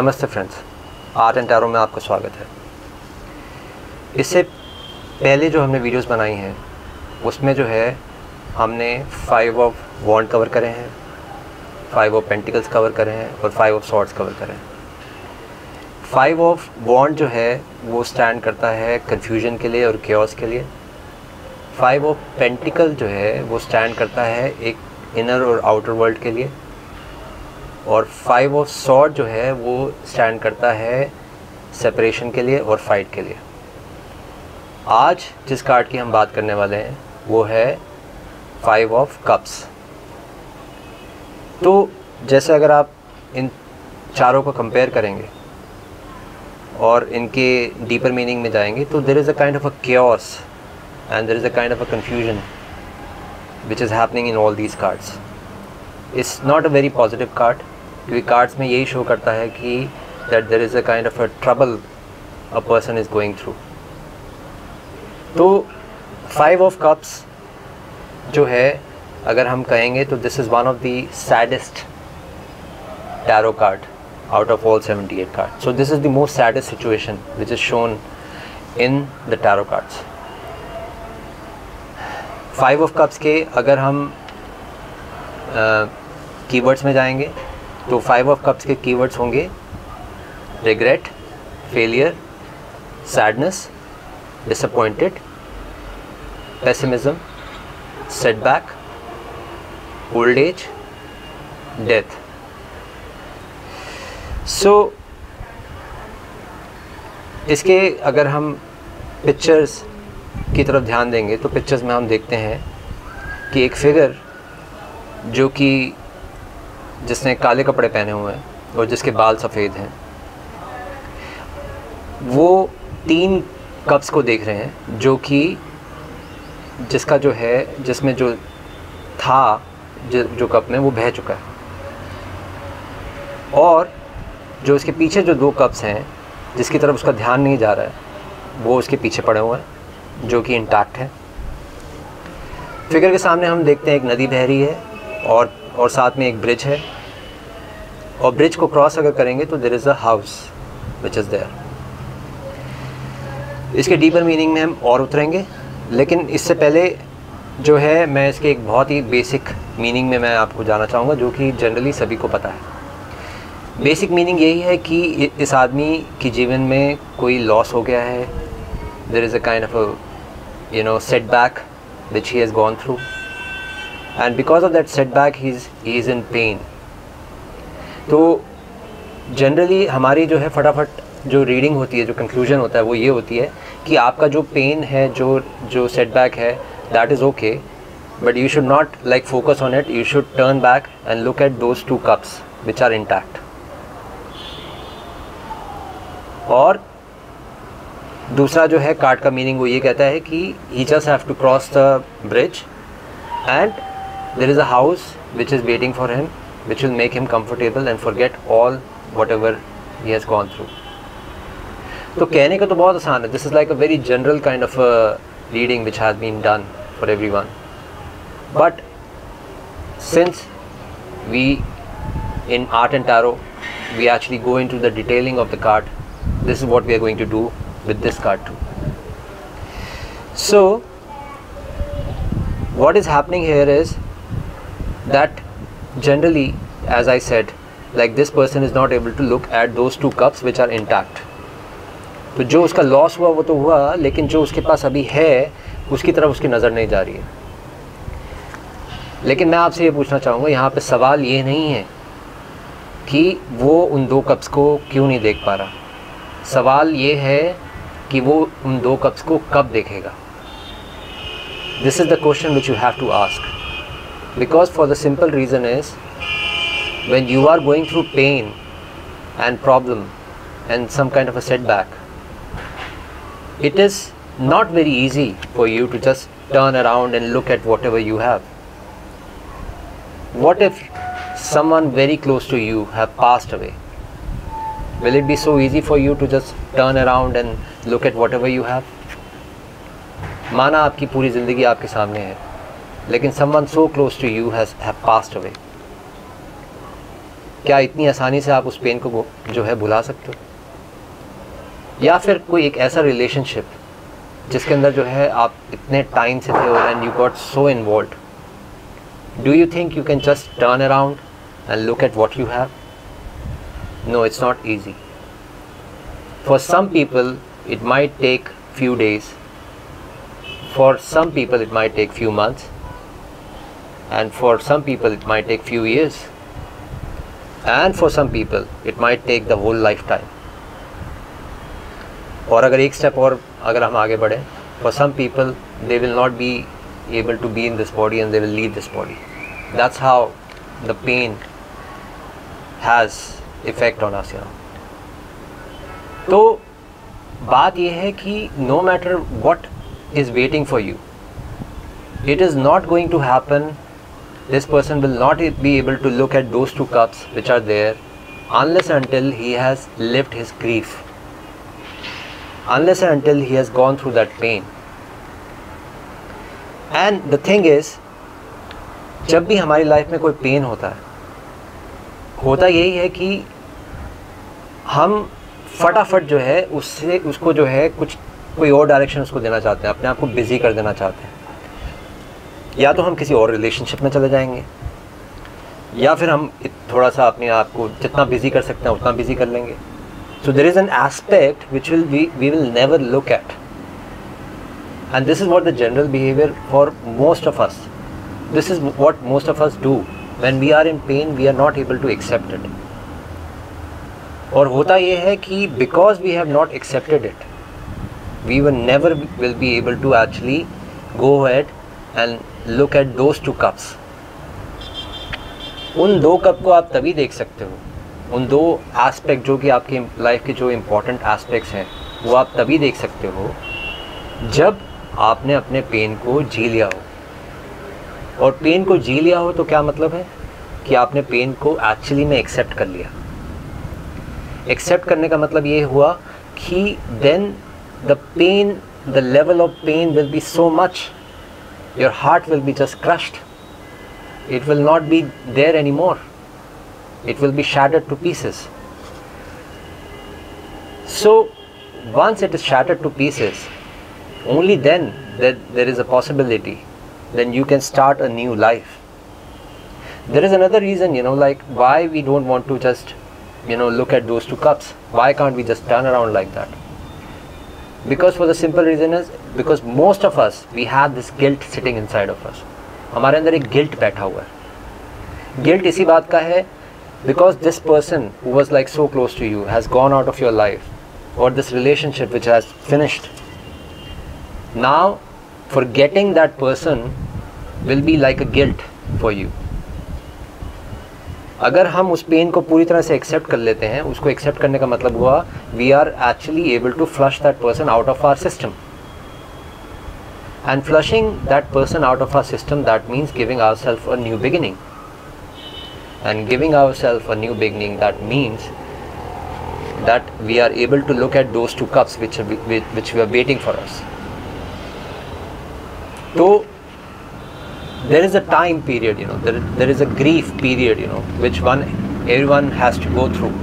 नमस्ते friends, art and tarot में आपका स्वागत है। इससे पहले जो हमने वीडियोस बनाई हैं, उसमें जो है, हमने फाइव ऑफ़ वॉन्ड कवर करे हैं फाइव ऑफ़ पेंटिकल्स कवर करे हैं और फाइव ऑफ़ शॉर्ट्स कवर करे हैं। फाइव ऑफ़ वॉन्ड जो है, वो स्टैंड करता है कन्फ्यूज़न के लिए और क्योस के लिए। फाइव ऑफ़ पेंटिकल जो है, वो स्टैंड करता है एक इनर और आउटर वर्ल्ड के लिए। और फाइव ऑफ़ सॉर्ड जो है, वो स्टैंड करता है सेपरेशन के लिए और फाइट के लिए। आज जिस कार्ड की हम बात करने वाले हैं, वो है फाइव ऑफ़ कप्स तो जैसे अगर आप इन चारों को कंपेयर करेंगे और इनके डीपर मीनिंग में जाएँगे तो there is a kind of a chaos and there is a kind of a confusion which is happening in all these cards it's not a very positive card क्योंकि cards में यही show करता है कि that there is a kind of a trouble a person is going through तो five of cups जो है अगर हम कहेंगे तो this is one of the saddest tarot card out of all 78 cards. So this is the most saddest situation which is shown in the tarot cards. Five of cups के अगर हम keywords uh, में जाएँगे तो five of cups के keywords होंगे regret failure sadness disappointed pessimism setback old age death so इसके अगर हम पिक्चर्स की तरफ़ ध्यान देंगे तो पिक्चर्स में हम देखते हैं कि एक फिगर जो कि जिसने काले कपड़े पहने हुए हैं और जिसके बाल सफ़ेद हैं वो तीन कप्स को देख रहे हैं जो कि जिसका जो है जिसमें जो था जो, जो कप में वो बह चुका है। और जो इसके पीछे जो दो कप्स हैं जिसकी तरफ़ उसका ध्यान नहीं जा रहा है वो उसके पीछे पड़े हुए हैं जो कि इंटैक्ट है। फिगर के सामने हम देखते हैं एक नदी बह रही है और और साथ में एक ब्रिज है। और ब्रिज को क्रॉस अगर करेंगे तो there is a house which is there इसके डीपर मीनिंग में हम और उतरेंगे, लेकिन इससे पहले जो है, मैं इसके एक बहुत ही बेसिक मीनिंग में मैं आपको जाना चाहूँगा, जो कि जनरली सभी को पता है। बेसिक मीनिंग यही है कि इस आदमी के जीवन में कोई लॉस हो गया है। There is a kind of you know set back which he has gone through and because of that set back he is in pain तो जनरली हमारी जो है फटाफट जो रीडिंग होती है, जो कंक्लूजन होता है, वो ये होती है कि आपका जो पेन है, जो जो सेटबैक है that is okay but you should not like focus on it you should turn back and look at those two cups which are intact और दूसरा जो है कार्ड का मीनिंग वो ये कहता है कि he just have to cross the bridge and there is a house which is waiting for him which will make him comfortable and forget all what ever he has gone through तो कहने का तो बहुत आसान है this is like a very general kind of reading which has been done for every one but since we in art and tarot we actually go into the detailing of the card this is what we are going to do with this card too so what is happening here is that generally, as i said, like this person is not able to look at those two cups which are intact. तो जो उसका loss हुआ, वो तो हुआ, लेकिन जो उसके पास अभी है, उसकी तरफ़ उसकी नज़र नहीं जा रही है। लेकिन मैं आपसे ये पूछना चाहूँगा, यहाँ पे सवाल ये नहीं है कि वो उन दो कप्स को क्यों नहीं देख पा रहा? सवाल ये है कि वो उन दो कप्स को कब देखेगा? This is the question which you have to ask because for the simple reason is when you are going through pain and problem and some kind of a setback it is not very easy for you to just turn around and look at whatever you have what if someone very close to you have passed away will it be so easy for you to just turn around and look at whatever you have माना आपकी पूरी ज़िंदगी आपके सामने है लेकिन so close to you has, have passed away. क्या इतनी आसानी से आप उस पेन को जो है भुला सकते हो? या फिर कोई एक ऐसा रिलेशनशिप जिसके अंदर जो है आप इतने टाइम से थे और and you got so involve do you think you can just turn around and look at what you have no it's not easy for some people it might take few days for some people it might take few months. and for some people it might take few years and for some people it might take the whole lifetime और अगर एक step और अगर हम आगे बढ़ें for some people they will not be able to be in this body and they will leave this body that's how the pain has effect on us you know तो बात यह है कि no matter what is waiting for you it is not going to happen this person will not be able to look at those two cups which are there unless until he has lived his grief unless until he has gone through that pain and the thing is जब भी हमारी life में कोई pen होता है होता यही है कि हम फटाफट जो है उससे उसको जो है कुछ कोई और डायरेक्शन उसको देना चाहते हैं अपने आप को बिज़ी कर देना चाहते हैं या तो हम किसी और रिलेशनशिप में चले जाएँगे, या फिर हम थोड़ा सा अपने आप को जितना बिज़ी कर सकते हैं, उतना बिज़ी कर लेंगे। So there is an aspect which will we we will never look at and this is what the general behaviour for most of us this is what most of us do when we are in pain we are not able to accept it और होता ये है कि because we have not accepted it we were never will be able to actually go head and look at those two cups उन दो cup को आप तभी देख सकते हो। उन दो एस्पेक्ट जो कि आपकी लाइफ के जो इम्पोर्टेंट एस्पेक्ट्स हैं, वो आप तभी देख सकते हो जब आपने अपने पेन को जी लिया हो। और पेन को जी लिया हो तो क्या मतलब है? कि आपने पेन को एक्चुअली में एक्सेप्ट कर लिया। एक्सेप्ट करने का मतलब ये हुआ कि then the pain the level of pain will be so much your heart will be just crushed. It will not be there anymore. It will be shattered to pieces. So, once it is shattered to pieces, only then that there is a possibility, then you can start a new life. There is another reason, you know, like why we don't want to just, you know, look at those two cups. Why can't we just turn around like that? Because for the simple reason is, because most of us, we have this guilt sitting inside of us. हमारे अंदर एक guilt बैठा हुआ है। Guilt इसी बात का है because this person was like so close to you has gone out of your life और this relationship which has finished now forgetting that person will be like a guilt for you अगर हम उस pen को पूरी तरह से accept कर लेते हैं, उसको एक्सेप्ट करने का मतलब हुआ we are actually able to flush that person out of our system and flushing that person out of our system that means giving ourself a new beginning and giving ourself a new beginning that means that we are able to look at those two cups which which we are waiting for us तो there is a time period you know. There, there is a grief period you know which one everyone has to go through.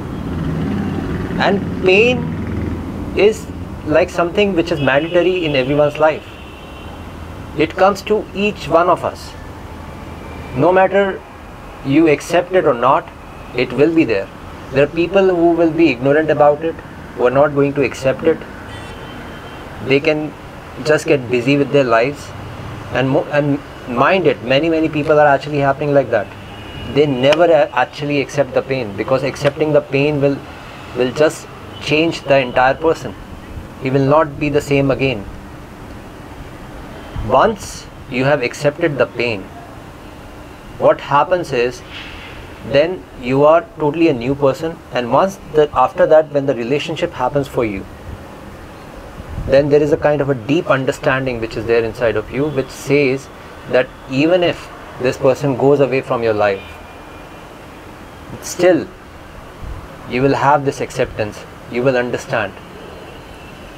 And pain is like something which is mandatory in everyone's life. It comes to each one of us. No matter you accept it or not it will be there. There are people who will be ignorant about it who are not going to accept it. They can just get busy with their lives and and mind it. Many many people are actually happening like that. They never uh, actually accept the pain because accepting the pain will will just change the entire person. He will not be the same again. Once you have accepted the pain what happens is then you are totally a new person and once that after that when the relationship happens for you then there is a kind of a deep understanding which is there inside of you which says that even if this person goes away from your life, still you will have this acceptance, you will understand.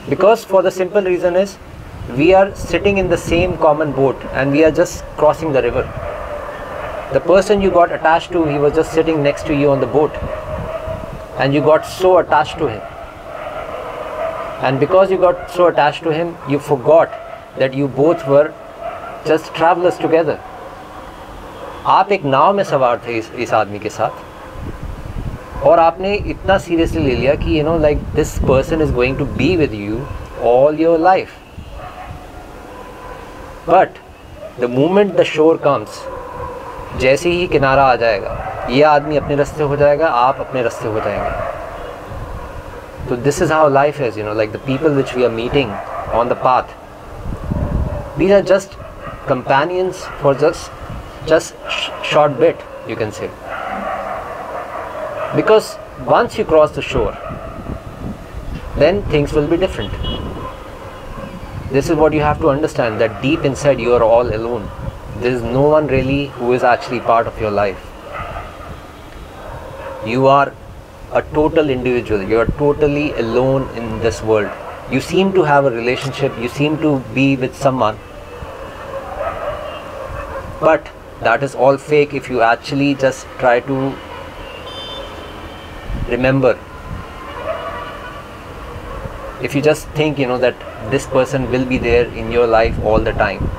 Because for the simple reason is we are sitting in the same common boat and we are just crossing the river. The person you got attached to, he was just sitting next to you on the boat. And you got so attached to him. And because you got so attached to him, you forgot that you both were just travelers together. आप एक नाव में सवार थे इस, इस आदमी के साथ। और आपने इतना सीरियसली ले लिया कि you know like this person is going to be with you all your life but the moment the shore comes जैसे ही किनारा आ जाएगा ये आदमी अपने रास्ते हो जाएगा आप अपने रास्ते हो जाएँगे। तो this is how life is you know like the people which we are meeting on the path these are just companions for just just sh- short bit you can say. Because once you cross the shore then things will be different. This is what you have to understand that deep inside you are all alone. There is no one really who is actually part of your life. You are a total individual. You are totally alone in this world. You seem to have a relationship. You seem to be with someone but that is all fake if you actually just try to remember. If you just think you know that this person will be there in your life all the time.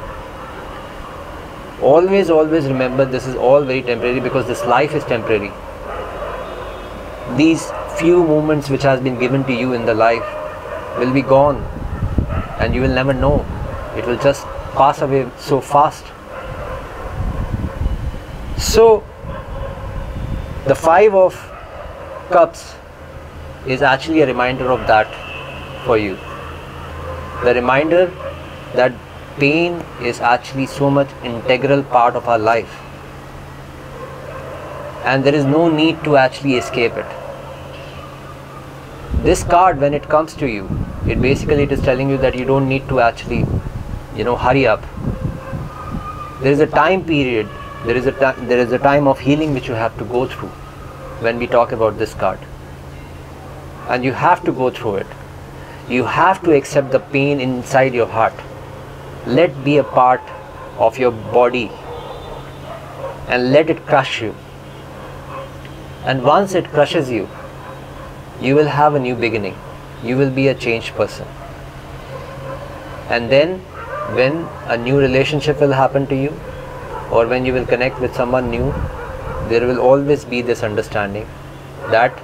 Always always remember this is all very temporary because this life is temporary. These few moments which has been given to you in the life will be gone and you will never know. It will just pass away so fast so the five of cups is actually a reminder of that for you. The reminder that pain is actually so much integral part of our life. And there is no need to actually escape it. This card when it comes to you it basically it is telling you that you don't need to actually you know hurry up. There is a time period there is a ti- there is a time of healing which you have to go through when we talk about this card. And you have to go through it. You have to accept the pain inside your heart. Let be a part of your body and let it crush you. And once it crushes you you will have a new beginning. You will be a changed person. And then when a new relationship will happen to you or when you will connect with someone new there will always be this understanding that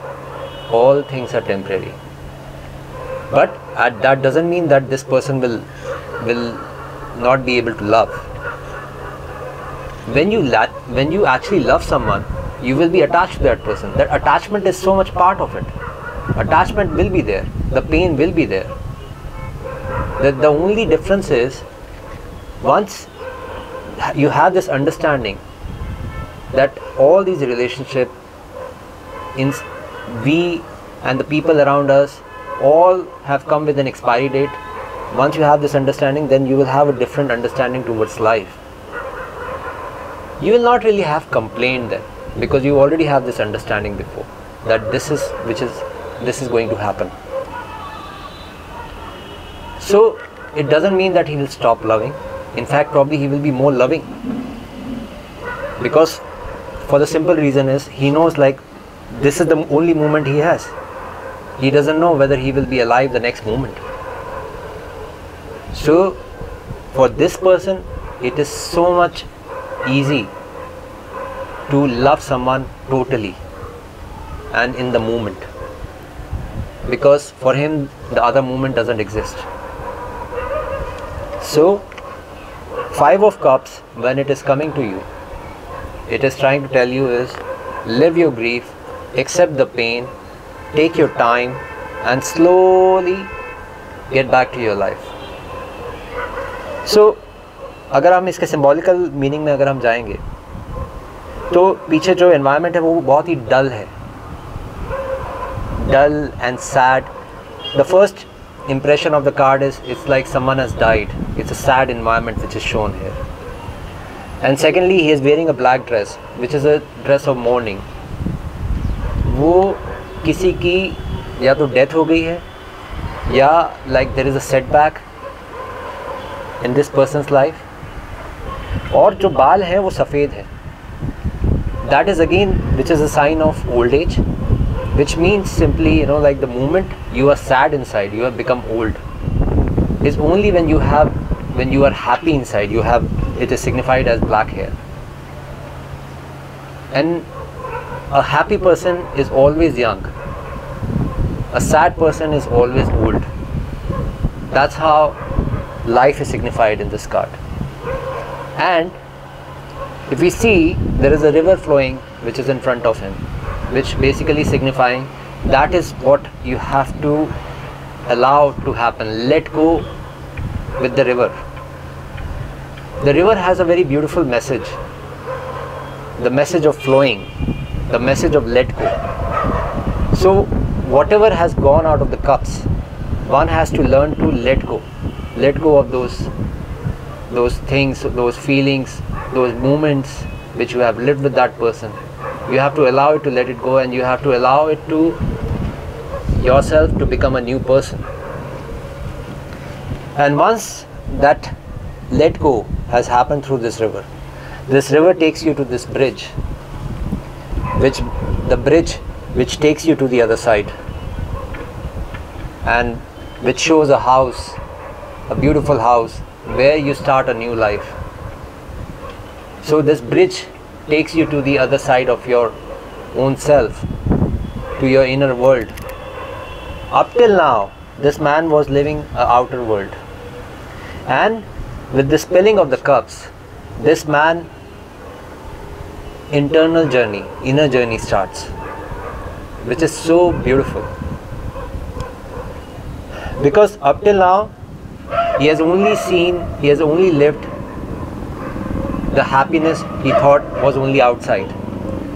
all things are temporary. But that doesn't mean that this person will will not be able to love. When you la- when you actually love someone you will be attached to that person. That attachment is so much part of it. Attachment will be there. The pain will be there. The, the only difference is once you have this understanding that all these relationship in we and the people around us all have come with an expiry date. Once you have this understanding then you will have a different understanding towards life. You will not really have complained then because you already have this understanding before that this is which is this is going to happen. So it doesn't mean that he will stop loving in fact probably he will be more loving. Because for the simple reason is he knows like this is the only moment he has. He doesn't know whether he will be alive the next moment. So for this person it is so much easy to love someone totally and in the moment. Because for him the other moment doesn't exist. So five of cups when it is coming to you it is trying to tell you is live your grief accept the pain take your time and slowly get back to your life so अगर हम इसके symbolical meaning में अगर हम जाएँगे तो पीछे जो एनवायरनमेंट है वो बहुत ही डल है dull and sad the first impression of the card is it's like someone has died it's a sad environment which is shown here and secondly he is wearing a black dress which is a dress of mourning वो किसी की या तो death हो गई है या like there is a setback in this persons life और जो बाल हैं वो सफ़ेद है that is again which is a sign of old age which means simply you know like the moment you are sad inside you have become old. Is only when you have when you are happy inside you have it is signified as black hair. And a happy person is always young. A sad person is always old. That's how life is signified in this card. And if we see there is a river flowing which is in front of him which basically signifying that is what you have to allow to happen. Let go with the river. The river has a very beautiful message. The message of flowing. The message of let go. So whatever has gone out of the cups one has to learn to let go. Let go of those those things those feelings those moments which you have lived with that person you have to allow it to let it go and you have to allow it to yourself to become a new person. And once that let go has happened through this river this river takes you to this bridge which the bridge which takes you to the other side and which shows a house a beautiful house where you start a new life. So this bridge takes you to the other side of your own self, to your inner world. Up till now, this man was living an outer world. And with the spilling of the cups, this man internal journey, inner journey starts, which is so beautiful. Because up till now, he has only seen, he has only lived the happiness he thought was only outside.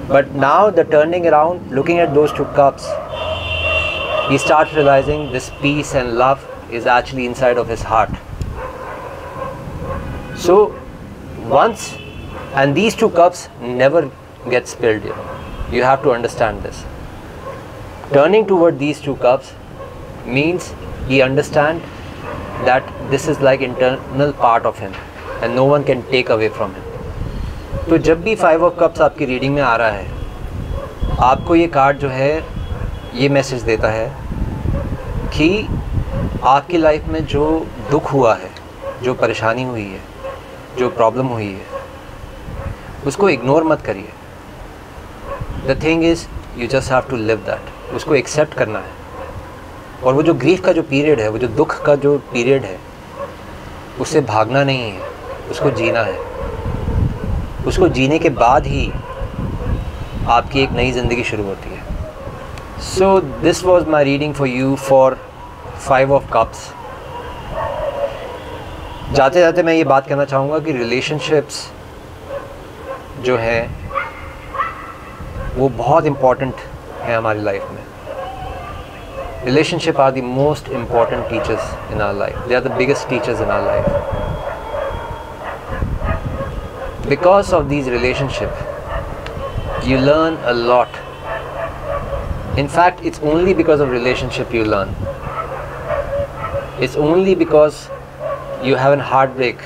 But now the turning around, looking at those two cups, he starts realizing this peace and love is actually inside of his heart. So once and these two cups never get spilled you, know. you have to understand this turning toward these two cups means he understand that this is like internal part of him and no one can take away from him तो जब भी five of cups आपकी reading में आ रहा है, आपको ये कार्ड जो है, ये मैसेज देता है कि आपकी लाइफ में जो दुख हुआ है, जो परेशानी हुई है, जो प्रॉब्लम हुई है, उसको इग्नोर मत करिए। The thing is you just have to live that उसको एक्सेप्ट करना है। और वो जो ग्रीफ का जो पीरियड है, वो जो दुख का जो पीरियड है उससे भागना नहीं है, उसको जीना है। उसको जीने के बाद ही आपकी एक नई ज़िंदगी शुरू होती है। So this was my reading for you for five of cups जाते जाते मैं ये बात करना चाहूँगा कि रिलेशनशिप्स जो हैं, वो बहुत इंपॉर्टेंट हैं हमारी लाइफ में। Relationship are the most important teachers in our life they are the biggest teachers in our life because of these relationships you learn a lot. In fact it's only because of relationship you learn. It's only because you have a heartbreak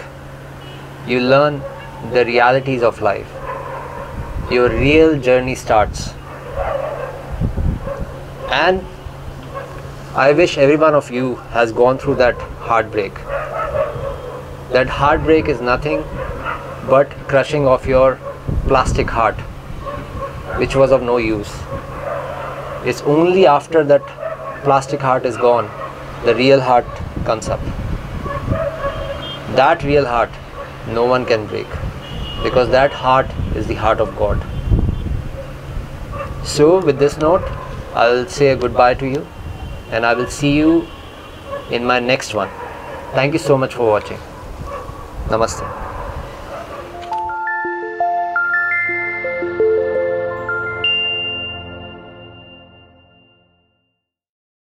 you learn the realities of life. Your real journey starts. And i wish every one of you has gone through that heartbreak. That heartbreak is nothing but crushing of your plastic heart which was of no use. It's only after that plastic heart is gone the real heart comes up. That real heart no one can break because that heart is the heart of god. So with this note i'll say goodbye to you and i will see you in my next one. Thank you so much for watching. Namaste